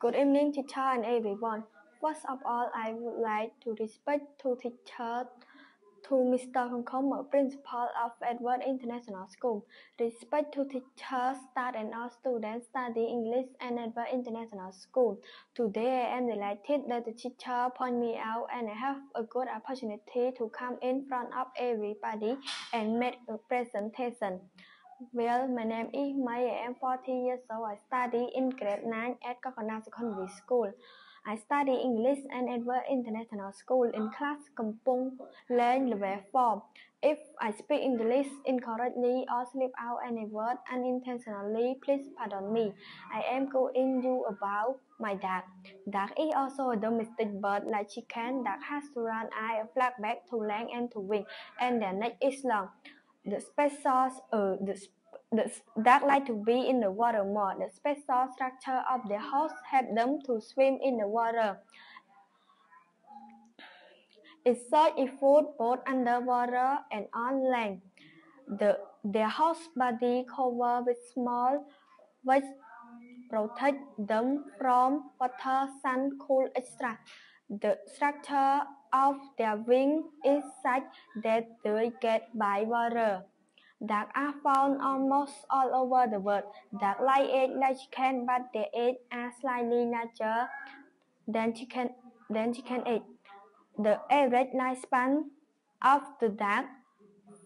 Good evening, teacher and everyone. First of all, I would like to respect to teacher, to Mr. Concomber, principal of Edward International School. Respect to teachers, staff, and all students studying English at Edward International School. Today, I am delighted that the teacher point me out, and I have a good opportunity to come in front of everybody and make a presentation. Well, my name is May. I am 14 years old. I study in grade 9 at Kokona Secondary School. I study English and Edward International School in class Kampong Lane level 4. If I speak English incorrectly or slip out any word unintentionally, please pardon me. I am going you about my duck. Duck is also a domestic bird like chicken. Duck has to run eyes, a flat back, two legs, and two wings, and their neck is long. The species, uh, the, the duck like to be in the water more. The special structure of their house help them to swim in the water. It searches food both underwater and on land. The, their house body covered with small which protect them from water, sun, cold, etc. The structure of their wing is such that they get by water. Ducks are found almost all over the world. Ducks lay eggs like chicken, but their eggs are slightly larger than chicken than chicken eggs. The average lifespan of the duck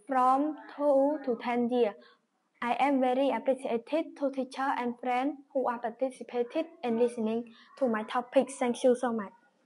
from 2 to 10 years. I am very appreciative to teacher and friends who are participated in listening to my topic. Thank you so much.